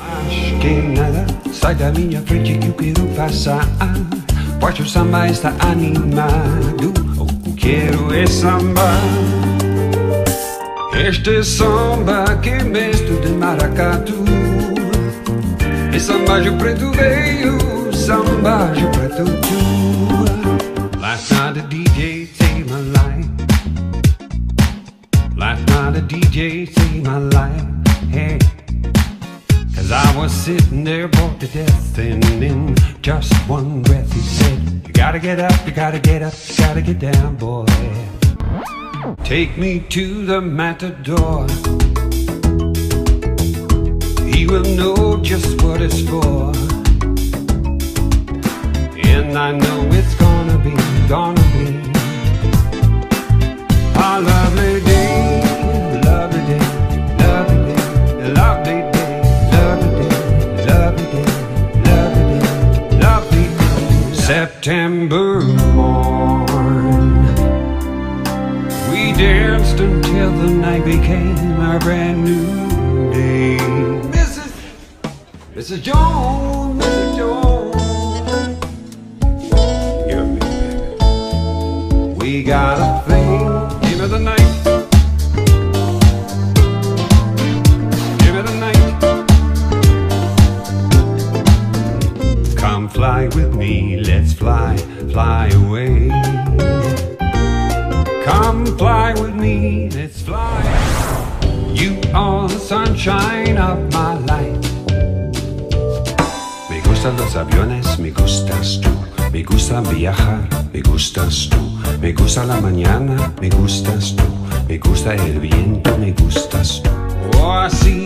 Acho que nada sai da minha frente que eu quero passar. Pois o samba está animado. O que quero é samba. Este samba que é misto de maracatu. E samba de preto veio, samba de preto tu. Last night the DJ saved my life. Last night the DJ saved my life. Was sitting there bored to death And in just one breath he said You gotta get up, you gotta get up, you gotta get down, boy. Take me to the matador. He will know just what it's for. And I know it's gonna be, gonna September morn. We danced until the night became our brand new day. Mrs. Mrs. Jones, Mrs. Jones. Baby. We got a thing. Me the night. With me. Let's fly, fly away. Come fly with me. Let's fly. You are the sunshine of my life. Me gustan los aviones, me gustas tú. Me gusta viajar, me gustas tú. Me gusta la mañana, me gustas tú. Me gusta el viento, me gustas tú. Oh, así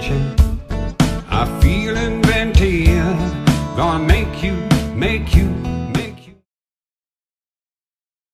attention. I feel inventive, gonna make you, make you